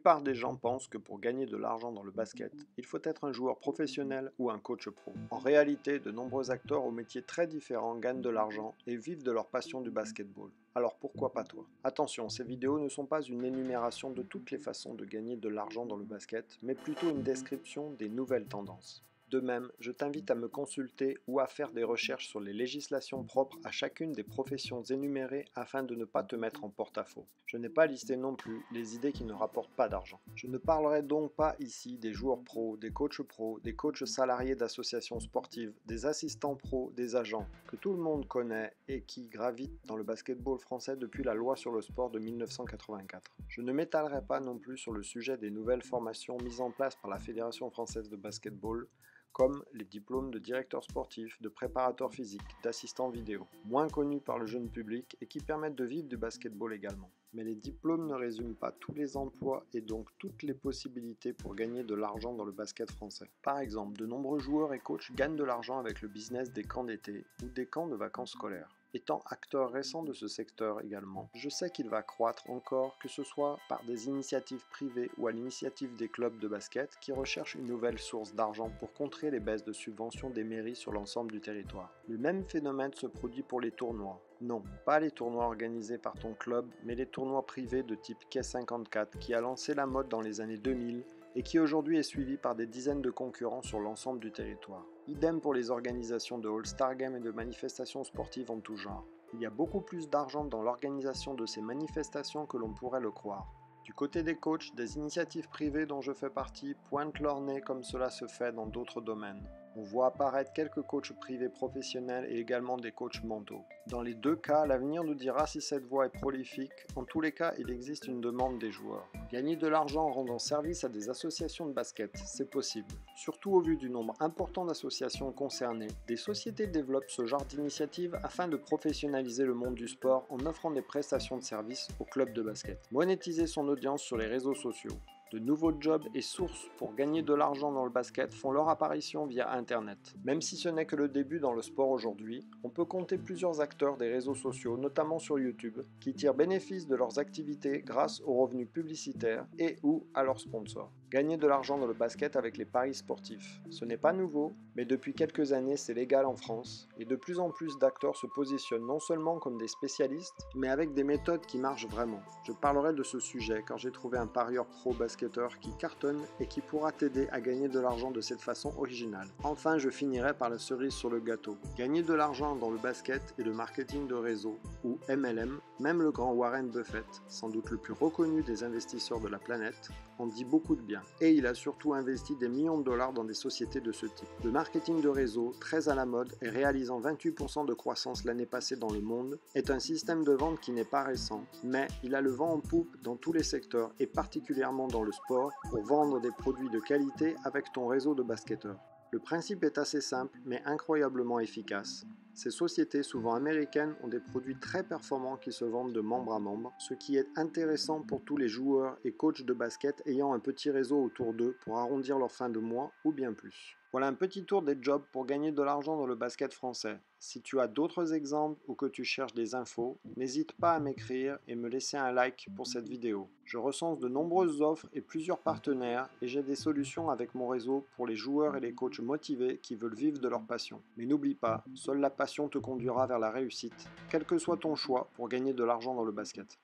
plupart des gens pensent que pour gagner de l'argent dans le basket, il faut être un joueur professionnel ou un coach pro. En réalité, de nombreux acteurs aux métiers très différents gagnent de l'argent et vivent de leur passion du basketball. Alors pourquoi pas toi? Attention, ces vidéos ne sont pas une énumération de toutes les façons de gagner de l'argent dans le basket, mais plutôt une description des nouvelles tendances. De même, je t'invite à me consulter ou à faire des recherches sur les législations propres à chacune des professions énumérées afin de ne pas te mettre en porte-à-faux. Je n'ai pas listé non plus les idées qui ne rapportent pas d'argent. Je ne parlerai donc pas ici des joueurs pros, des coachs pros, des coachs salariés d'associations sportives, des assistants pros, des agents, que tout le monde connaît et qui gravitent dans le basketball français depuis la loi sur le sport de 1984. Je ne m'étalerai pas non plus sur le sujet des nouvelles formations mises en place par la Fédération française de basketball, comme les diplômes de directeur sportif, de préparateur physique, d'assistant vidéo, moins connus par le jeune public et qui permettent de vivre du basketball également. Mais les diplômes ne résument pas tous les emplois et donc toutes les possibilités pour gagner de l'argent dans le basket français. Par exemple, de nombreux joueurs et coachs gagnent de l'argent avec le business des camps d'été ou des camps de vacances scolaires. Étant acteur récent de ce secteur également, je sais qu'il va croître encore, que ce soit par des initiatives privées ou à l'initiative des clubs de basket qui recherchent une nouvelle source d'argent pour contrer les baisses de subventions des mairies sur l'ensemble du territoire. Le même phénomène se produit pour les tournois. Non, pas les tournois organisés par ton club, mais les tournois privés de type K54 qui a lancé la mode dans les années 2000 et qui aujourd'hui est suivi par des dizaines de concurrents sur l'ensemble du territoire. Idem pour les organisations de All-Star Games et de manifestations sportives en tout genre. Il y a beaucoup plus d'argent dans l'organisation de ces manifestations que l'on pourrait le croire. Du côté des coachs, des initiatives privées dont je fais partie pointent leur nez comme cela se fait dans d'autres domaines. On voit apparaître quelques coachs privés professionnels et également des coachs mentaux. Dans les deux cas, l'avenir nous dira si cette voie est prolifique. En tous les cas, il existe une demande des joueurs. Gagner de l'argent en rendant service à des associations de basket, c'est possible. Surtout au vu du nombre important d'associations concernées, des sociétés développent ce genre d'initiative afin de professionnaliser le monde du sport en offrant des prestations de services aux clubs de basket. Monétiser son audience sur les réseaux sociaux, de nouveaux jobs et sources pour gagner de l'argent dans le basket font leur apparition via Internet. Même si ce n'est que le début dans le sport aujourd'hui, on peut compter plusieurs acteurs des réseaux sociaux, notamment sur YouTube, qui tirent bénéfice de leurs activités grâce aux revenus publicitaires et ou à leurs sponsors. Gagner de l'argent dans le basket avec les paris sportifs. Ce n'est pas nouveau, mais depuis quelques années c'est légal en France, et de plus en plus d'acteurs se positionnent non seulement comme des spécialistes, mais avec des méthodes qui marchent vraiment. Je parlerai de ce sujet quand j'ai trouvé un parieur pro basketteur qui cartonne et qui pourra t'aider à gagner de l'argent de cette façon originale. Enfin, je finirai par la cerise sur le gâteau. Gagner de l'argent dans le basket et le marketing de réseau, ou MLM, même le grand Warren Buffett, sans doute le plus reconnu des investisseurs de la planète, en dit beaucoup de bien. Et il a surtout investi des millions de dollars dans des sociétés de ce type. Le marketing de réseau, très à la mode et réalisant 28% de croissance l'année passée dans le monde, est un système de vente qui n'est pas récent, mais il a le vent en poupe dans tous les secteurs et particulièrement dans le sport pour vendre des produits de qualité avec ton réseau de basketteurs. Le principe est assez simple mais incroyablement efficace. Ces sociétés, souvent américaines, ont des produits très performants qui se vendent de membre à membre, ce qui est intéressant pour tous les joueurs et coachs de basket ayant un petit réseau autour d'eux pour arrondir leur fin de mois ou bien plus. Voilà un petit tour des jobs pour gagner de l'argent dans le basket français. Si tu as d'autres exemples ou que tu cherches des infos, n'hésite pas à m'écrire et me laisser un like pour cette vidéo. Je recense de nombreuses offres et plusieurs partenaires et j'ai des solutions avec mon réseau pour les joueurs et les coachs motivés qui veulent vivre de leur passion. Mais n'oublie pas, seule la passion te conduira vers la réussite, quel que soit ton choix pour gagner de l'argent dans le basket.